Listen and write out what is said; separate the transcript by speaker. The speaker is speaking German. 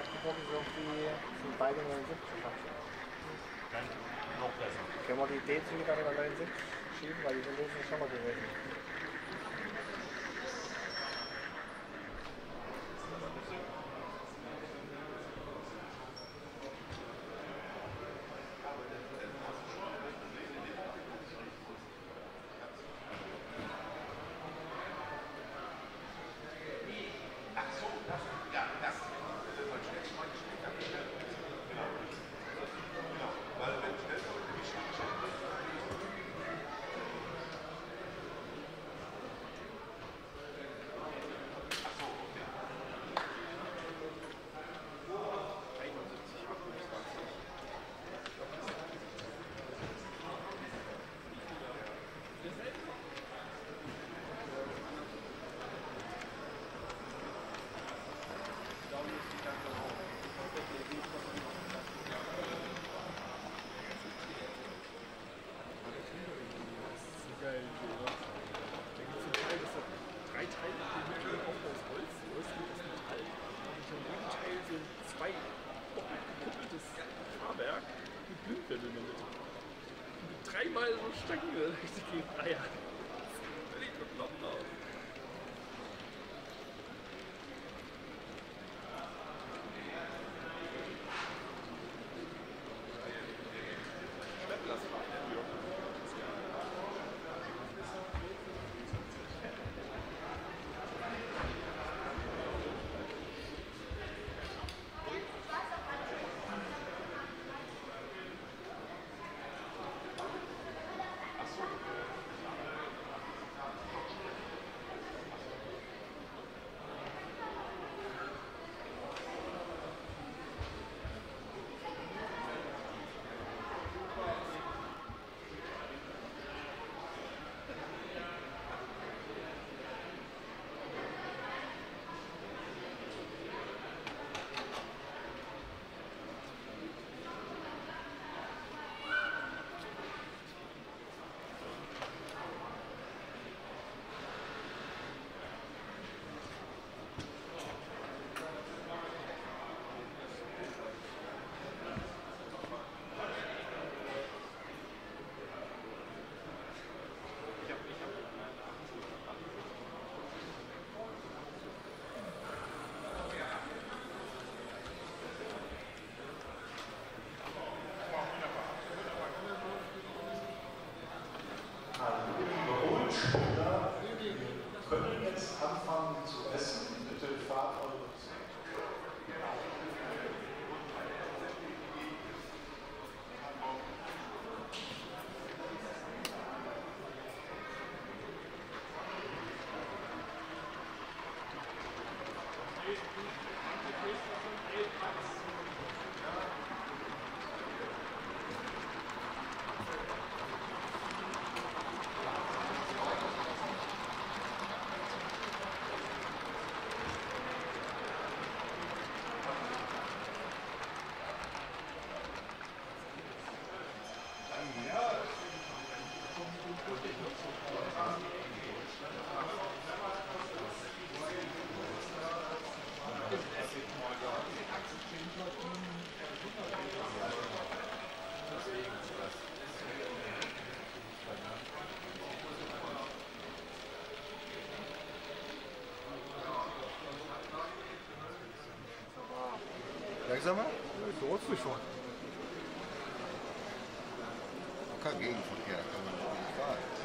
Speaker 1: Magdeburg ist irgendwie, sind beide 79
Speaker 2: Dann noch besser.
Speaker 1: Können wir die D-Züge dann über 79 schieben, weil die sind wesentlich schneller gewesen.
Speaker 3: Dreimal so stabile richtige Eier. Das sieht völlig bekloppt aus.
Speaker 4: baixo.
Speaker 5: Langsamer?
Speaker 1: So rutscht schon.
Speaker 5: Kein Gegenverkehr, kann man nicht fahren.